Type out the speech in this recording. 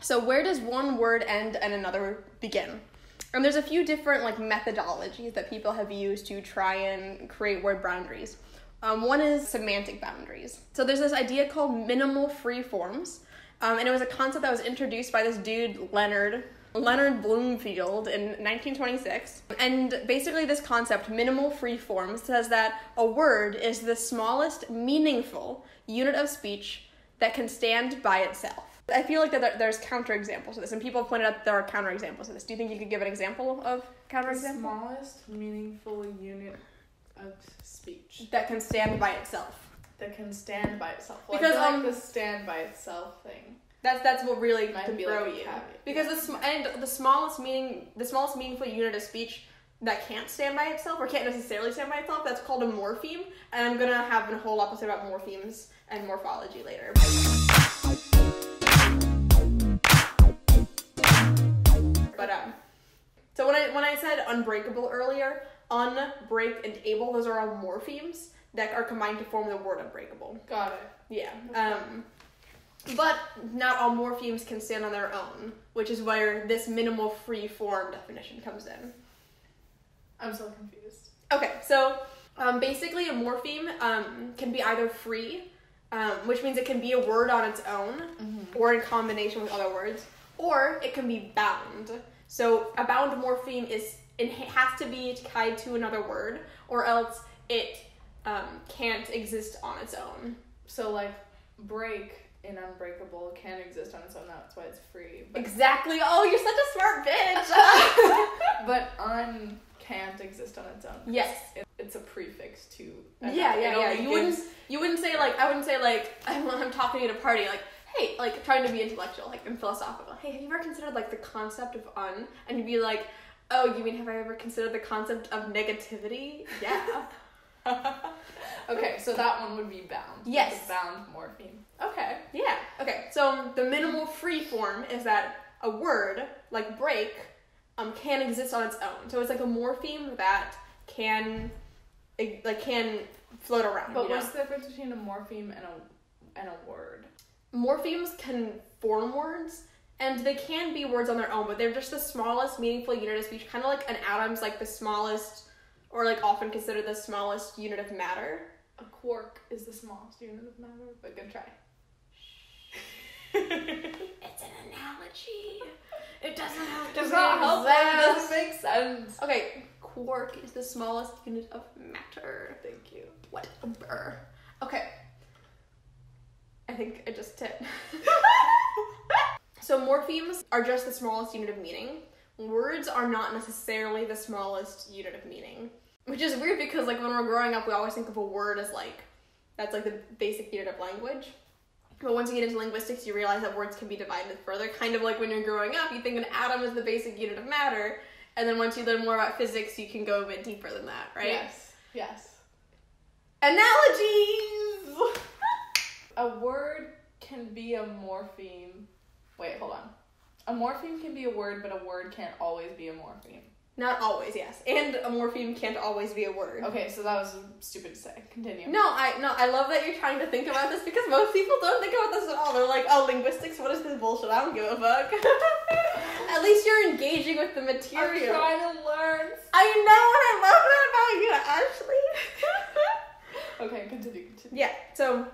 So where does one word end and another begin? And there's a few different like methodologies that people have used to try and create word boundaries. Um, one is semantic boundaries. So there's this idea called minimal free forms, um, and it was a concept that was introduced by this dude Leonard Leonard Bloomfield in 1926. And basically, this concept, minimal free form, says that a word is the smallest meaningful unit of speech that can stand by itself. I feel like that there- there's counterexamples to this, and people have pointed out there are counterexamples to this. Do you think you could give an example of The smallest meaningful unit of speech That can stand by itself. that can stand by itself. Well, Because, um, like the stand by itself thing. That's that's what really Might can be throw like you. Because yeah. the sm- and the smallest meaning the smallest meaningful unit of speech that can't stand by itself or can't necessarily stand by itself, that's called a morpheme. And I'm gonna have a whole episode about morphemes and morphology later. But um so when I when I said unbreakable earlier, unbreak and able, those are all morphemes that are combined to form the word unbreakable. Got it. Yeah. Um, but not all morphemes can stand on their own, which is where this minimal free form definition comes in. I'm so confused. Okay, so um, basically, a morpheme um, can be either free, um, which means it can be a word on its own or in combination with other words, or it can be bound. So a bound morpheme is it has to be tied to another word, or else it um, can't exist on its own. So like break and unbreakable can exist on its own. That's why it's free. But Exactly. Oh, you're such a smart bitch. but un can't exist on its own. Yes. It, it's a prefix to. yeah, yeah, yeah. You wouldn't, you wouldn't say like, I wouldn't say like, I'm, I'm talking at a party, like, hey, like trying to be intellectual, like and philosophical. Hey, have you ever considered like the concept of un? And you'd be like, oh, you mean have I ever considered the concept of negativity? Yeah. okay, so that one would be bound. Yes. Bound morpheme. Okay. yeah. Okay. So the minimal free form is that a word like break um can exist on its own. So it's like a morpheme that can, like can float around. But you know? what's the difference between a morpheme and a and a word? morphemes can form words and they can be words on their own but they're just the smallest meaningful unit of speech kind of like an atom's like the smallest or like often considered the smallest unit of matter A quark is the smallest unit of matter, but good try. it's an analogy it doesn't have to Does not help. It doesn't make sense. okay quark is the smallest unit of matter. Thank you. whatever okay. I think i just hit so morphemes are just the smallest unit of meaning. Words are not necessarily the smallest unit of meaning. Which is weird because like when we're growing up we always think of a word as like that's like the basic unit of language but once you get into linguistics you realize that words can be divided further kind of like when you're growing up you think an atom is the basic unit of matter and then once you learn more about physics you can go a bit deeper than that right Yes. Yes. analogies A word can be a morpheme. Wait, hold on. A morpheme can be a word, but a word can't always be a morpheme. Not always, yes. And a morpheme can't always be a word. Okay, so that was stupid to say. Continue. No, I no, I love that you're trying to think about this because most people don't think about this at all. They're like, oh, linguistics, what is this bullshit? I don't give a fuck. at least you're engaging with the material. I'm trying to learn. I know, and I love that about you, Ashley. Okay, continue. continue. yeah. So